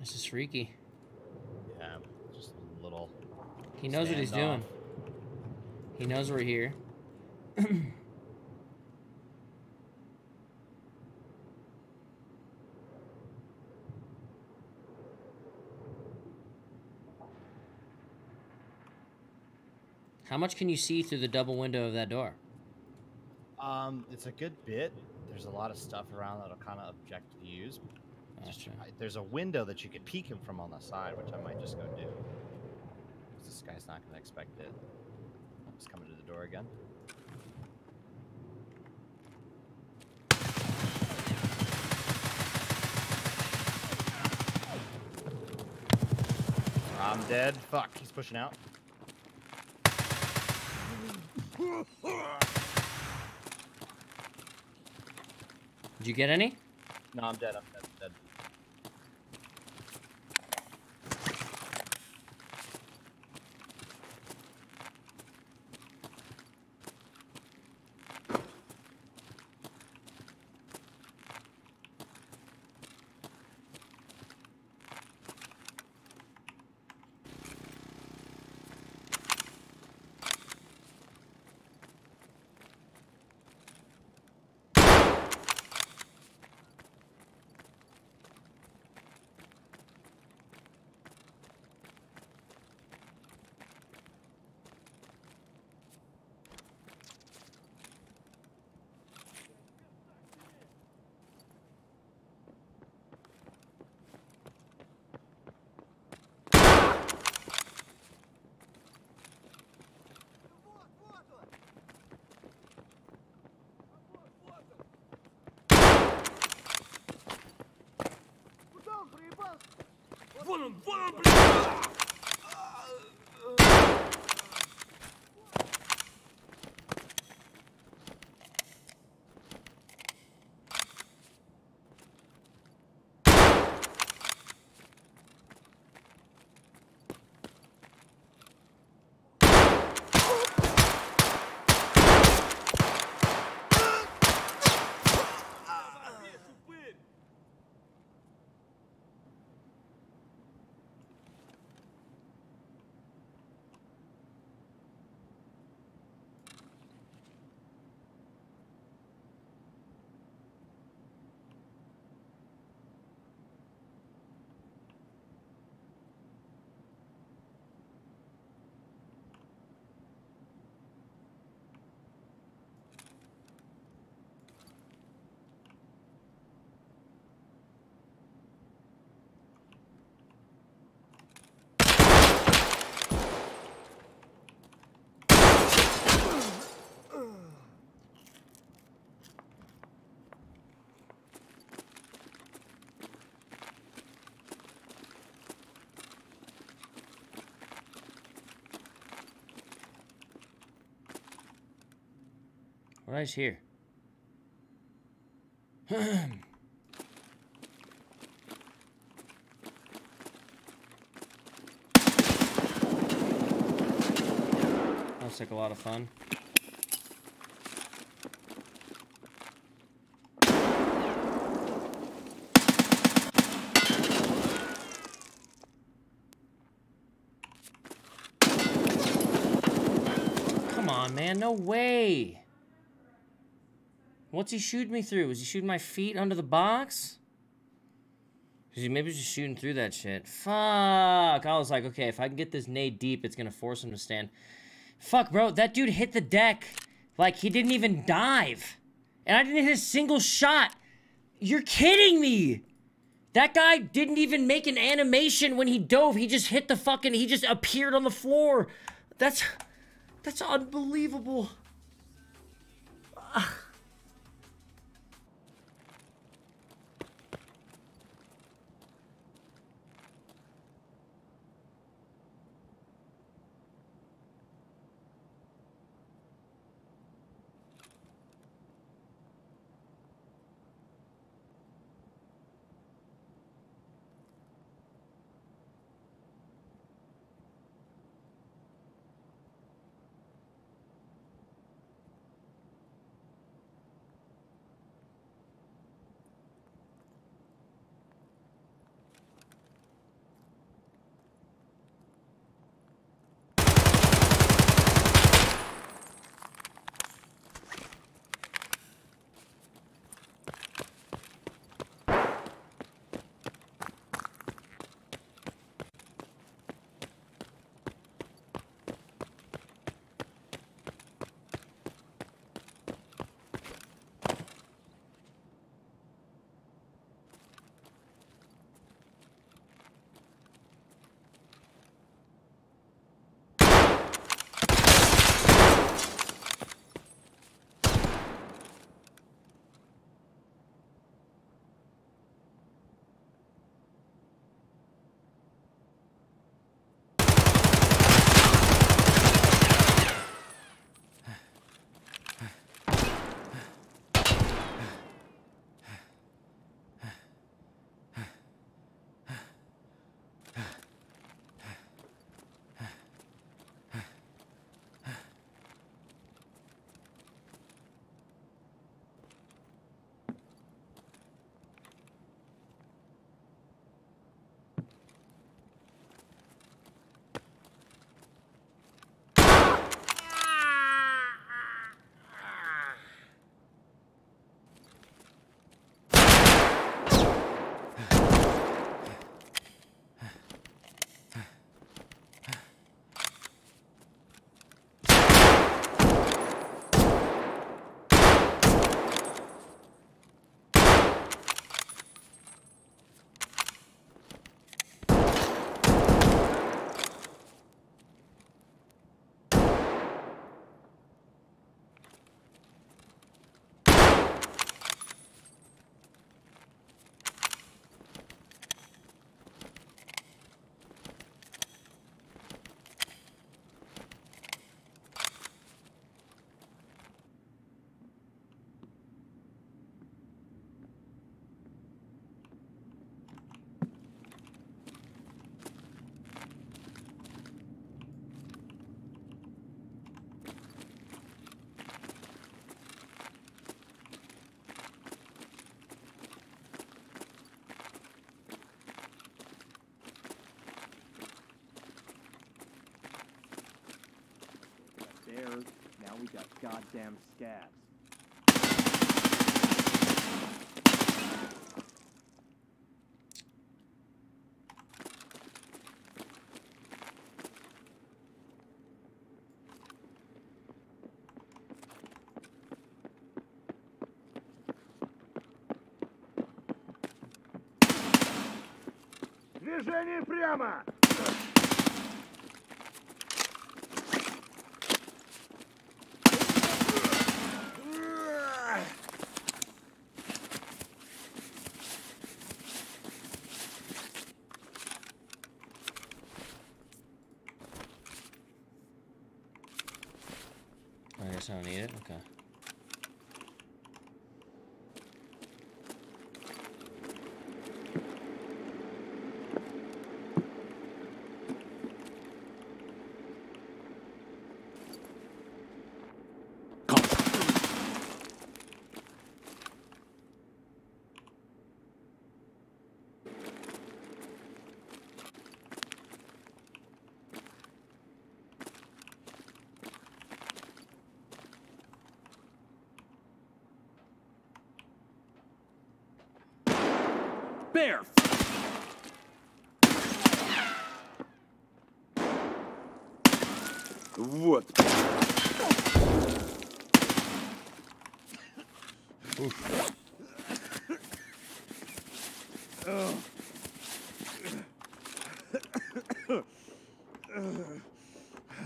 This is freaky. Yeah, just a little. He knows what he's Standoff. doing. He knows we're here. How much can you see through the double window of that door? Um, it's a good bit. There's a lot of stuff around that'll kind of object views. Gotcha. try- there's a window that you could peek him from on the side, which I might just go do. This guy's not going to expect it. He's coming to the door again. I'm dead. Fuck, he's pushing out. Did you get any? No, I'm dead. I'm dead. Dead. Right here. Looks like a lot of fun. Come on, man. No way. What's he shooting me through? Was he shooting my feet under the box? he maybe was just shooting through that shit. Fuck. I was like, okay, if I can get this nade deep, it's gonna force him to stand. Fuck, bro. That dude hit the deck like he didn't even dive. And I didn't hit a single shot. You're kidding me. That guy didn't even make an animation when he dove. He just hit the fucking, he just appeared on the floor. That's, that's unbelievable. stairs. Now we got goddamn Scavs. Движение прямо! I I don't need it. Okay. Bear! Вот.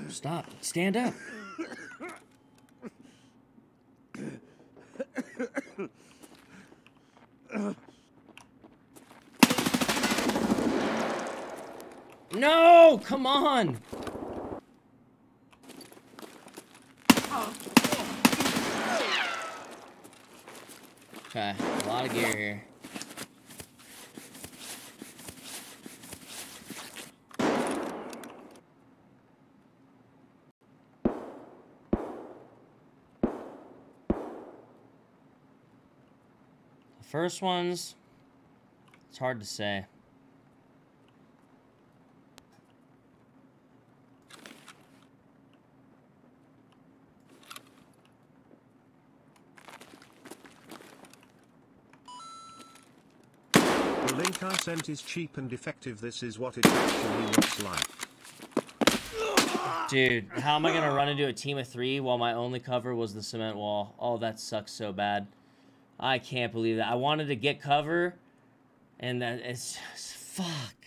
Stop. Stand up. Come on! Okay, a lot of gear here. The first ones, it's hard to say. Sent is cheap and effective. This is what it actually looks like. Dude, how am I gonna run into a team of three while my only cover was the cement wall? Oh, that sucks so bad. I can't believe that. I wanted to get cover, and that it's just, fuck.